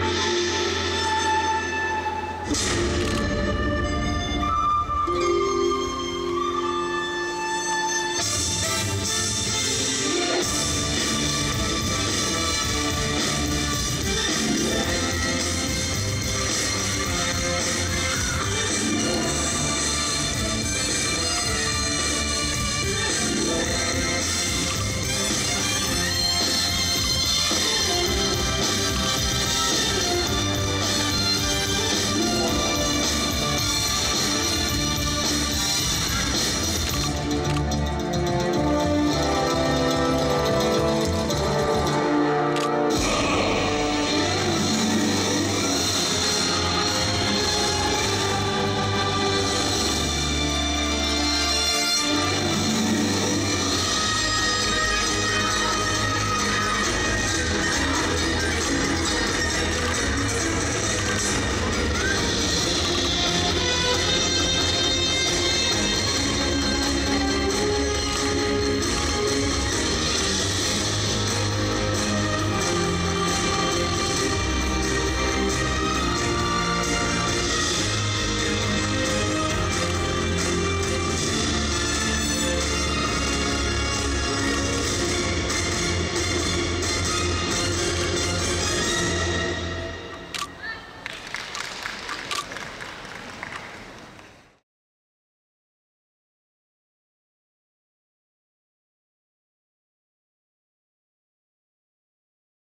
you